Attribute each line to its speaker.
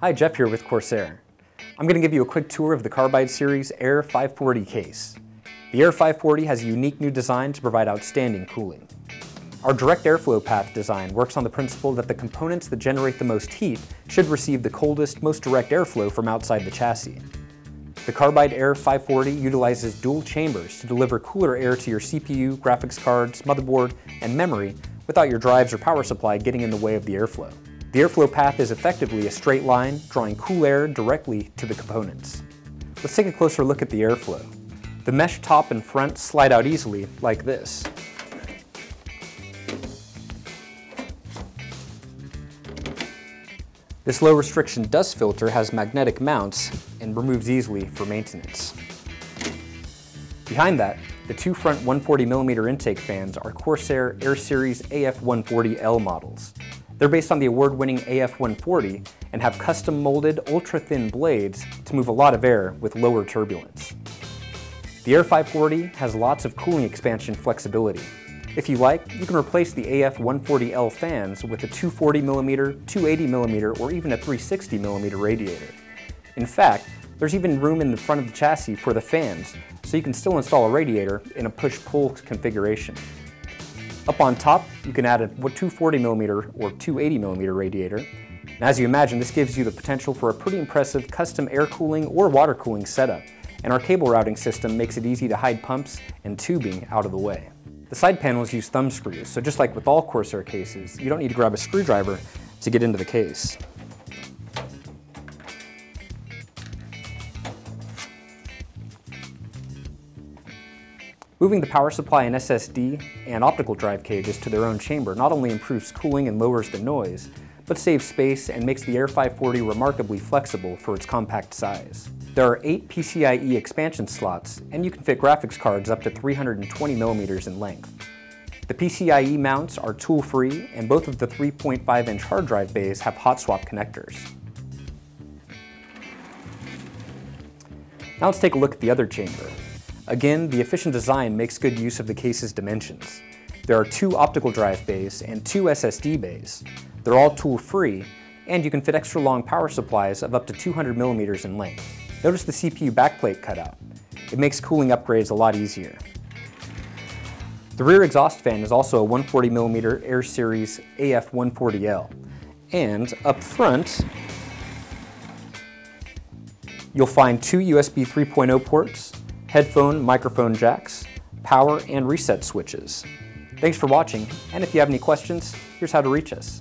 Speaker 1: Hi, Jeff here with Corsair. I'm going to give you a quick tour of the Carbide Series Air 540 case. The Air 540 has a unique new design to provide outstanding cooling. Our direct airflow path design works on the principle that the components that generate the most heat should receive the coldest, most direct airflow from outside the chassis. The Carbide Air 540 utilizes dual chambers to deliver cooler air to your CPU, graphics cards, motherboard, and memory without your drives or power supply getting in the way of the airflow. The airflow path is effectively a straight line, drawing cool air directly to the components. Let's take a closer look at the airflow. The mesh top and front slide out easily, like this. This low restriction dust filter has magnetic mounts and removes easily for maintenance. Behind that, the two front 140mm intake fans are Corsair Air Series AF140L models. They're based on the award-winning AF140 and have custom molded ultra-thin blades to move a lot of air with lower turbulence. The Air 540 has lots of cooling expansion flexibility. If you like, you can replace the AF140L fans with a 240mm, 280mm, or even a 360mm radiator. In fact, there's even room in the front of the chassis for the fans, so you can still install a radiator in a push-pull configuration. Up on top, you can add a 240 millimeter or 280 millimeter radiator. And as you imagine, this gives you the potential for a pretty impressive custom air cooling or water cooling setup. And our cable routing system makes it easy to hide pumps and tubing out of the way. The side panels use thumb screws, so just like with all Corsair cases, you don't need to grab a screwdriver to get into the case. Moving the power supply and SSD and optical drive cages to their own chamber not only improves cooling and lowers the noise, but saves space and makes the Air 540 remarkably flexible for its compact size. There are 8 PCIe expansion slots, and you can fit graphics cards up to 320 millimeters in length. The PCIe mounts are tool-free, and both of the 3.5-inch hard drive bays have hot swap connectors. Now let's take a look at the other chamber. Again, the efficient design makes good use of the case's dimensions. There are two optical drive bays and two SSD bays. They're all tool-free, and you can fit extra long power supplies of up to 200 millimeters in length. Notice the CPU backplate cutout. It makes cooling upgrades a lot easier. The rear exhaust fan is also a 140mm Air Series AF140L. And up front, you'll find two USB 3.0 ports, headphone, microphone jacks, power and reset switches. Thanks for watching, and if you have any questions, here's how to reach us.